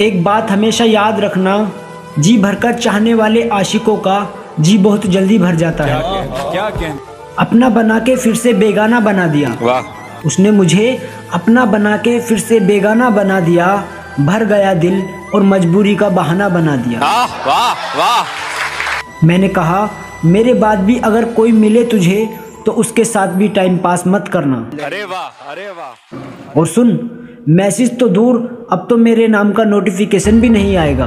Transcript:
एक बात हमेशा याद रखना जी भरकर चाहने वाले आशिकों का जी बहुत जल्दी भर जाता है। क्या अपना बना के फिर से बेगाना बना दिया। वाह। उसने मुझे अपना बना के फिर से बेगाना बना दिया भर गया दिल और मजबूरी का बहाना बना दिया। वाह वाह वाह। मैंने कहा मेरे बाद भी अगर कोई मिले तुझे तो उसके साथ भी टाइम पास मत करना। अरे वाह अरे वाह। और सुन मैसेज तो दूर अब तो मेरे नाम का नोटिफिकेशन भी नहीं आएगा।